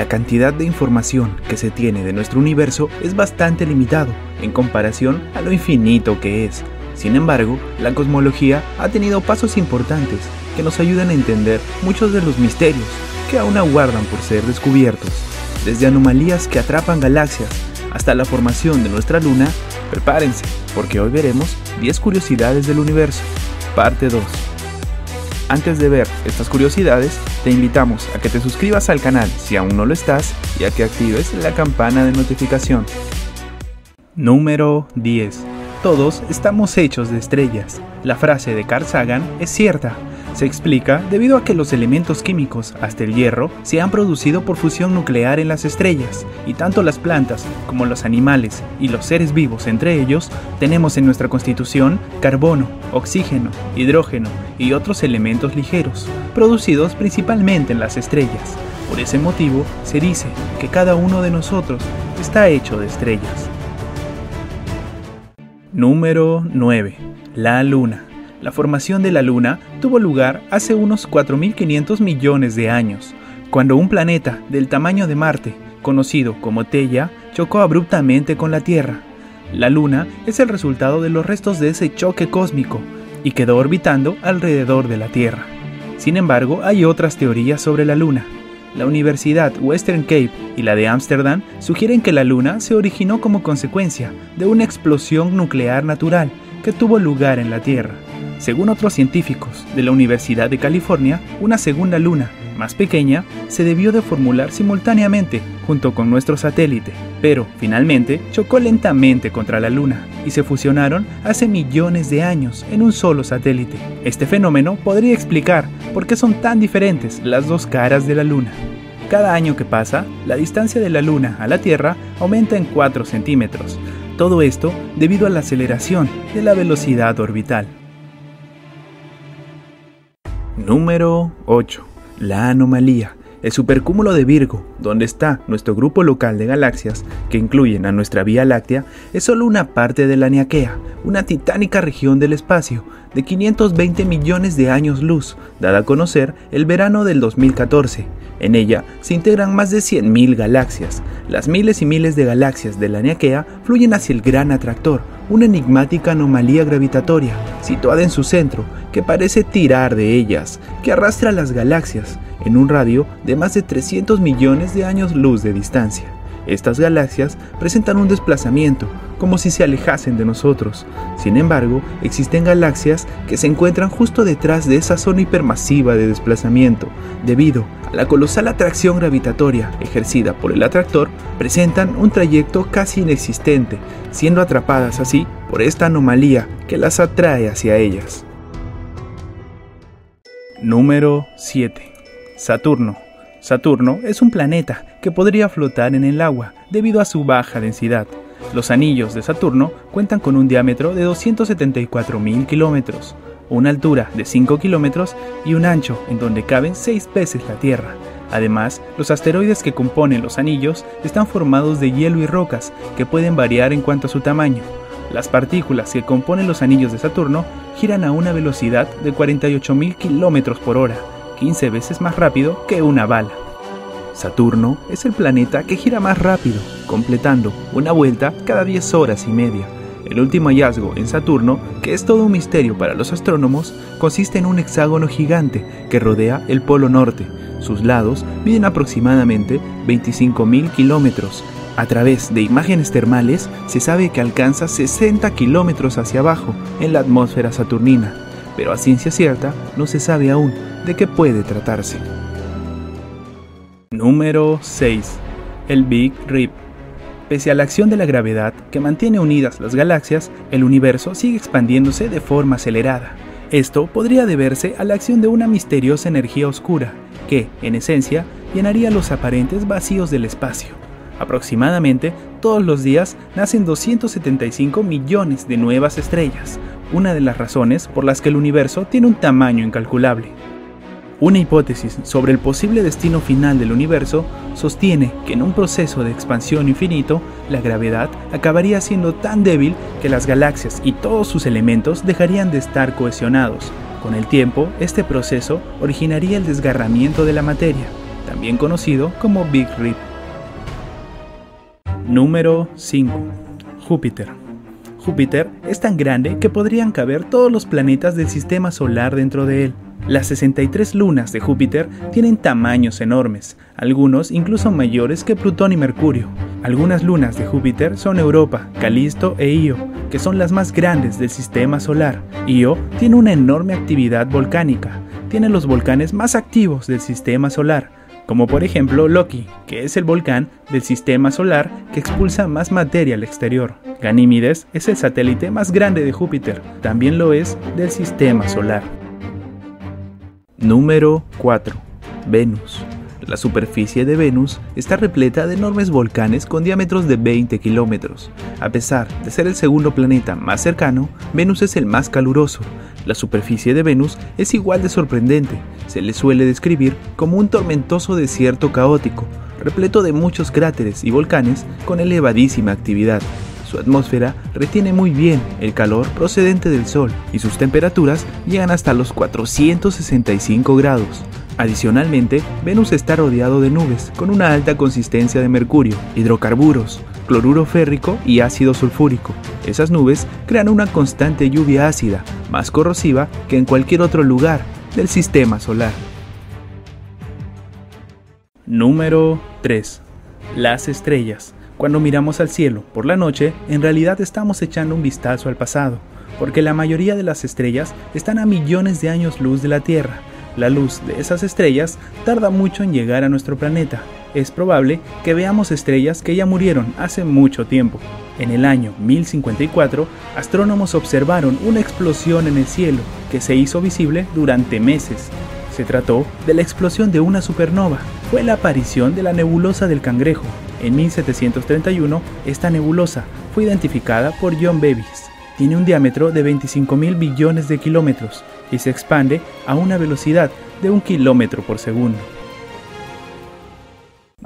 la cantidad de información que se tiene de nuestro universo es bastante limitado en comparación a lo infinito que es. Sin embargo, la cosmología ha tenido pasos importantes que nos ayudan a entender muchos de los misterios que aún aguardan por ser descubiertos. Desde anomalías que atrapan galaxias hasta la formación de nuestra luna, prepárense, porque hoy veremos 10 curiosidades del universo, parte 2. Antes de ver estas curiosidades, te invitamos a que te suscribas al canal si aún no lo estás y a que actives la campana de notificación. Número 10. Todos estamos hechos de estrellas. La frase de Carl Sagan es cierta. Se explica debido a que los elementos químicos, hasta el hierro, se han producido por fusión nuclear en las estrellas, y tanto las plantas como los animales y los seres vivos entre ellos, tenemos en nuestra constitución carbono, oxígeno, hidrógeno y otros elementos ligeros, producidos principalmente en las estrellas. Por ese motivo, se dice que cada uno de nosotros está hecho de estrellas. Número 9. La Luna. La formación de la Luna tuvo lugar hace unos 4.500 millones de años, cuando un planeta del tamaño de Marte, conocido como Teia, chocó abruptamente con la Tierra. La Luna es el resultado de los restos de ese choque cósmico y quedó orbitando alrededor de la Tierra. Sin embargo, hay otras teorías sobre la Luna. La Universidad Western Cape y la de Ámsterdam sugieren que la Luna se originó como consecuencia de una explosión nuclear natural que tuvo lugar en la Tierra. Según otros científicos de la Universidad de California, una segunda luna, más pequeña, se debió de formular simultáneamente junto con nuestro satélite, pero finalmente chocó lentamente contra la Luna y se fusionaron hace millones de años en un solo satélite. Este fenómeno podría explicar por qué son tan diferentes las dos caras de la Luna. Cada año que pasa, la distancia de la Luna a la Tierra aumenta en 4 centímetros. Todo esto debido a la aceleración de la velocidad orbital. Número 8. La anomalía. El supercúmulo de Virgo, donde está nuestro grupo local de galaxias, que incluyen a nuestra Vía Láctea, es solo una parte de la Niaquea, una titánica región del espacio de 520 millones de años luz, dada a conocer el verano del 2014. En ella se integran más de 100.000 galaxias. Las miles y miles de galaxias de la Niaquea fluyen hacia el gran atractor, una enigmática anomalía gravitatoria situada en su centro que parece tirar de ellas, que arrastra las galaxias en un radio de más de 300 millones de años luz de distancia. Estas galaxias presentan un desplazamiento, como si se alejasen de nosotros. Sin embargo, existen galaxias que se encuentran justo detrás de esa zona hipermasiva de desplazamiento. Debido a la colosal atracción gravitatoria ejercida por el atractor, presentan un trayecto casi inexistente, siendo atrapadas así por esta anomalía que las atrae hacia ellas. Número 7. Saturno. Saturno es un planeta que podría flotar en el agua debido a su baja densidad. Los anillos de Saturno cuentan con un diámetro de 274.000 kilómetros, una altura de 5 kilómetros y un ancho en donde caben 6 veces la Tierra. Además, los asteroides que componen los anillos están formados de hielo y rocas que pueden variar en cuanto a su tamaño. Las partículas que componen los anillos de Saturno giran a una velocidad de 48.000 kilómetros por hora, 15 veces más rápido que una bala. Saturno es el planeta que gira más rápido, completando una vuelta cada 10 horas y media. El último hallazgo en Saturno, que es todo un misterio para los astrónomos, consiste en un hexágono gigante que rodea el Polo Norte. Sus lados miden aproximadamente 25.000 kilómetros. A través de imágenes termales se sabe que alcanza 60 kilómetros hacia abajo en la atmósfera saturnina, pero a ciencia cierta no se sabe aún de qué puede tratarse. Número 6. El Big Rip. Pese a la acción de la gravedad que mantiene unidas las galaxias, el universo sigue expandiéndose de forma acelerada. Esto podría deberse a la acción de una misteriosa energía oscura, que, en esencia, llenaría los aparentes vacíos del espacio. Aproximadamente todos los días nacen 275 millones de nuevas estrellas, una de las razones por las que el universo tiene un tamaño incalculable. Una hipótesis sobre el posible destino final del universo sostiene que en un proceso de expansión infinito, la gravedad acabaría siendo tan débil que las galaxias y todos sus elementos dejarían de estar cohesionados. Con el tiempo, este proceso originaría el desgarramiento de la materia. también conocido como Big Rip. Número 5. Júpiter. Júpiter es tan grande que podrían caber todos los planetas del sistema solar dentro de él. Las 63 lunas de Júpiter tienen tamaños enormes, algunos incluso mayores que Plutón y Mercurio. Algunas lunas de Júpiter son Europa, Calisto e Io, que son las más grandes del sistema solar. Io tiene una enorme actividad volcánica, tiene los volcanes más activos del sistema solar, como por ejemplo Loki, que es el volcán del sistema solar que expulsa más materia al exterior. Ganímedes es el satélite más grande de Júpiter, también lo es del sistema solar. Número 4. Venus. La superficie de Venus está repleta de enormes volcanes con diámetros de 20 kilómetros. A pesar de ser el segundo planeta más cercano, Venus es el más caluroso. La superficie de Venus es igual de sorprendente. Se le suele describir como un tormentoso desierto caótico, repleto de muchos cráteres y volcanes con elevadísima actividad. Su atmósfera retiene muy bien el calor procedente del Sol y sus temperaturas llegan hasta los 465 grados. Adicionalmente, Venus está rodeado de nubes con una alta consistencia de mercurio, hidrocarburos, cloruro férrico y ácido sulfúrico. Esas nubes crean una constante lluvia ácida, más corrosiva que en cualquier otro lugar del sistema solar. Número 3. Las estrellas. Cuando miramos al cielo por la noche, en realidad estamos echando un vistazo al pasado, porque la mayoría de las estrellas están a millones de años luz de la Tierra, la luz de esas estrellas tarda mucho en llegar a nuestro planeta. Es probable que veamos estrellas que ya murieron hace mucho tiempo. En el año 1054, astrónomos observaron una explosión en el cielo que se hizo visible durante meses. Se trató de la explosión de una supernova. Fue la aparición de la nebulosa del Cangrejo. En 1731, esta nebulosa fue identificada por John Bevis. Tiene un diámetro de 25 mil billones de kilómetros y se expande a una velocidad de un kilómetro por segundo.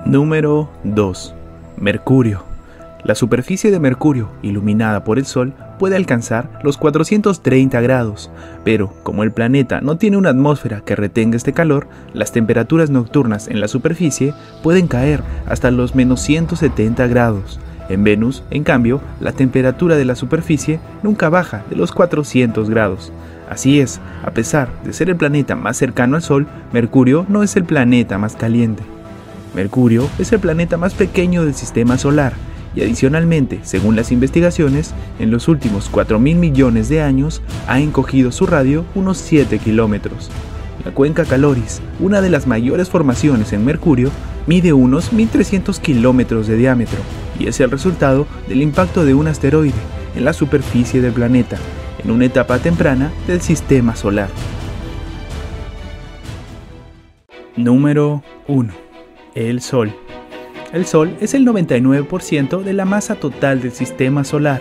Número 2. Mercurio. La superficie de Mercurio, iluminada por el Sol, puede alcanzar los 430 grados, pero como el planeta no tiene una atmósfera que retenga este calor, las temperaturas nocturnas en la superficie pueden caer hasta los menos 170 grados. En Venus, en cambio, la temperatura de la superficie nunca baja de los 400 grados. Así es, a pesar de ser el planeta más cercano al Sol, Mercurio no es el planeta más caliente. Mercurio es el planeta más pequeño del sistema solar y adicionalmente, según las investigaciones, en los últimos 4.000 millones de años ha encogido su radio unos 7 kilómetros. La cuenca Caloris, una de las mayores formaciones en Mercurio, mide unos 1.300 kilómetros de diámetro y es el resultado del impacto de un asteroide en la superficie del planeta en una etapa temprana del sistema solar. Número 1. El Sol. El Sol es el 99% de la masa total del sistema solar.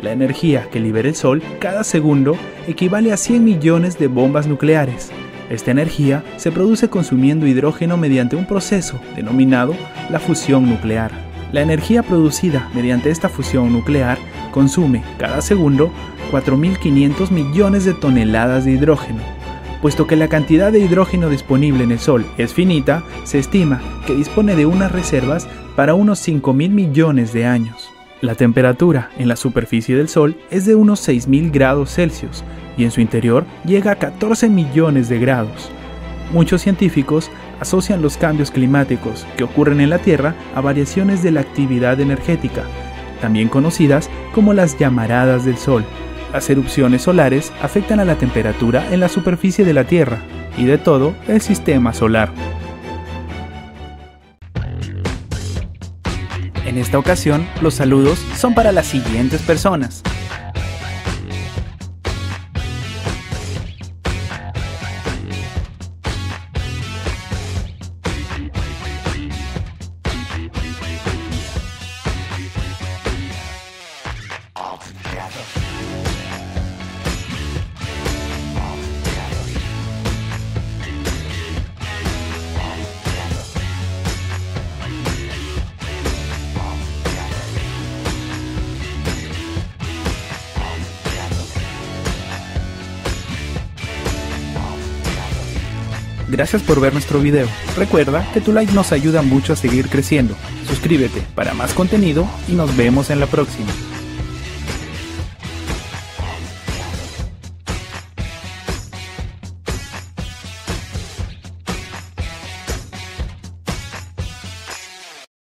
La energía que libera el Sol cada segundo equivale a 100 millones de bombas nucleares. Esta energía se produce consumiendo hidrógeno mediante un proceso denominado la fusión nuclear. La energía producida mediante esta fusión nuclear consume cada segundo 4.500 millones de toneladas de hidrógeno. Puesto que la cantidad de hidrógeno disponible en el Sol es finita, se estima que dispone de unas reservas para unos 5.000 millones de años. La temperatura en la superficie del Sol es de unos 6.000 grados Celsius y en su interior llega a 14 millones de grados. Muchos científicos asocian los cambios climáticos que ocurren en la Tierra a variaciones de la actividad energética, también conocidas como las llamaradas del Sol, las erupciones solares afectan a la temperatura en la superficie de la Tierra y de todo el sistema solar. En esta ocasión, los saludos son para las siguientes personas. Gracias por ver nuestro video. Recuerda que tu like nos ayuda mucho a seguir creciendo. Suscríbete para más contenido y nos vemos en la próxima.